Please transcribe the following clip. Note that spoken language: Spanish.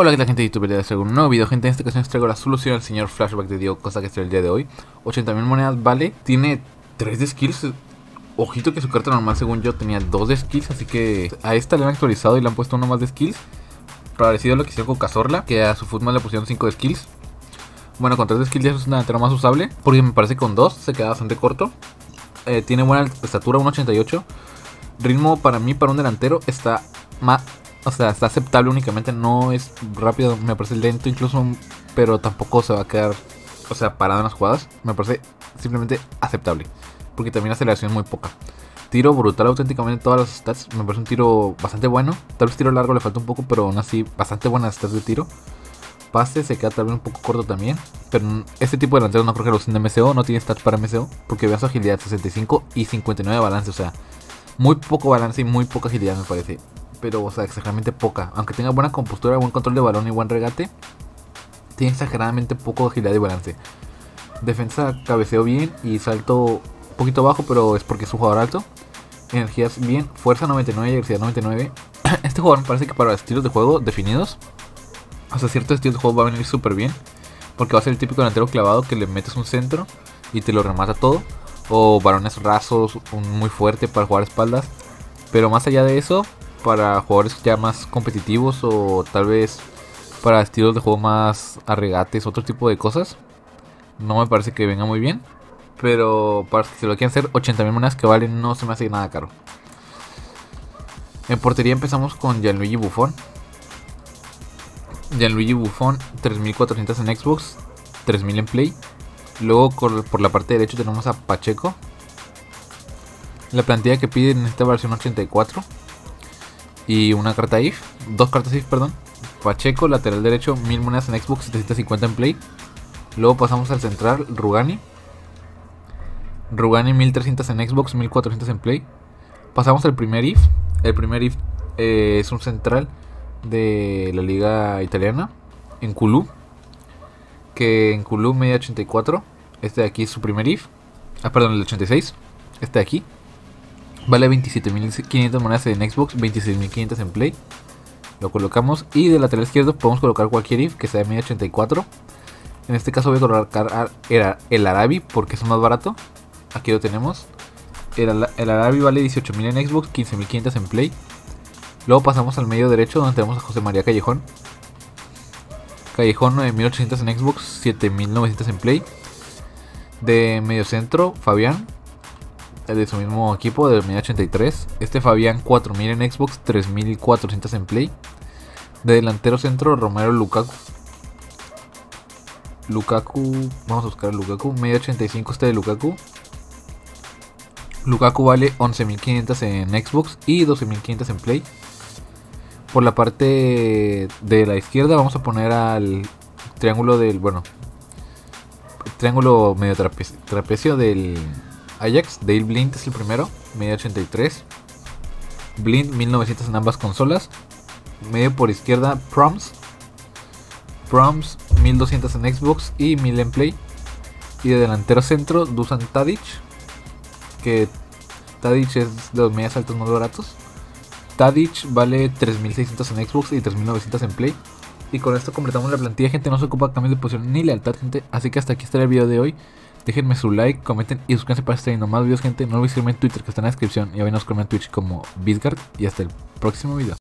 Hola, ¿qué tal gente de YouTube? Les traigo un nuevo video, gente. En esta ocasión les traigo la solución al señor Flashback de Dio, cosa que está el día de hoy. 80.000 monedas vale. Tiene 3 de skills. Ojito que su carta normal, según yo, tenía 2 de skills. Así que a esta le han actualizado y le han puesto uno más de skills. Parecido a lo que hicieron con Cazorla, que a su Footman le pusieron 5 de skills. Bueno, con 3 de skills ya es una delantera más usable. Porque me parece que con 2 se queda bastante corto. Eh, tiene buena estatura, 1.88. Ritmo para mí, para un delantero, está más o sea, está aceptable únicamente, no es rápido, me parece lento incluso, pero tampoco se va a quedar, o sea, parado en las jugadas. Me parece simplemente aceptable, porque también la aceleración es muy poca. Tiro brutal auténticamente todas las stats, me parece un tiro bastante bueno. Tal vez tiro largo le falta un poco, pero aún así bastante buenas stats de tiro. Pase se queda tal vez un poco corto también, pero este tipo de delanteros no creo que lo usen de MCO, no tiene stats para MCO, porque vea su agilidad 65 y 59 de balance, o sea, muy poco balance y muy poca agilidad me parece pero o sea, exageradamente poca. Aunque tenga buena compostura, buen control de balón y buen regate, tiene exageradamente poco agilidad y balance. Defensa cabeceo bien y salto un poquito bajo, pero es porque es un jugador alto. Energías bien, fuerza 99 y agresividad 99. Este jugador me parece que para estilos de juego definidos, o sea, ciertos estilos de juego va a venir súper bien. Porque va a ser el típico delantero clavado que le metes un centro y te lo remata todo. O varones rasos, un muy fuerte para jugar espaldas. Pero más allá de eso, para jugadores ya más competitivos o tal vez para estilos de juego más arregates, otro tipo de cosas. No me parece que venga muy bien. Pero para si lo quieren hacer, 80.000 monedas que valen no se me hace nada caro. En portería empezamos con Gianluigi Buffon. Gianluigi Buffon, 3400 en Xbox, 3000 en Play. Luego por la parte derecha tenemos a Pacheco. La plantilla que pide en esta versión 84 y una carta IF, dos cartas IF, perdón. Pacheco, lateral derecho, 1000 monedas en Xbox, 750 en Play. Luego pasamos al central, Rugani. Rugani 1300 en Xbox, 1400 en Play. Pasamos al primer IF. El primer IF eh, es un central de la liga italiana, en Kulu. Que en Kulu media 84. Este de aquí es su primer IF. Ah, perdón, el 86. Este de aquí. Vale 27.500 monedas en Xbox, 26.500 en Play. Lo colocamos. Y de lateral izquierdo podemos colocar cualquier if que sea de 1084. En este caso voy a colocar el Arabi porque es más barato. Aquí lo tenemos. El, el Arabi vale 18.000 en Xbox, 15.500 en Play. Luego pasamos al medio derecho donde tenemos a José María Callejón. Callejón 9.800 en Xbox, 7.900 en Play. De medio centro, Fabián de su mismo equipo, del 83. Este Fabián 4000 en Xbox, 3400 en Play. De delantero centro, Romero Lukaku. Lukaku, vamos a buscar a Lukaku, medio 85 este de Lukaku. Lukaku vale 11.500 en Xbox y 12.500 en Play. Por la parte de la izquierda vamos a poner al triángulo del, bueno, triángulo medio trapecio del Ajax, Dale Blind es el primero, medio 83. Blind 1900 en ambas consolas. Medio por izquierda, Proms. Proms 1200 en Xbox y 1000 en Play. Y de delantero centro, Dusan Tadic. Que Tadic es de los medias altos más baratos. Tadic vale 3600 en Xbox y 3900 en Play. Y con esto completamos la plantilla, gente. No se ocupa cambio de posición ni lealtad, gente. Así que hasta aquí está el video de hoy. Déjenme su like, comenten y suscríbanse para estar viendo más videos, gente. No olviden seguirme en Twitter que está en la descripción. Y a nos en Twitch como Bisgard. Y hasta el próximo video.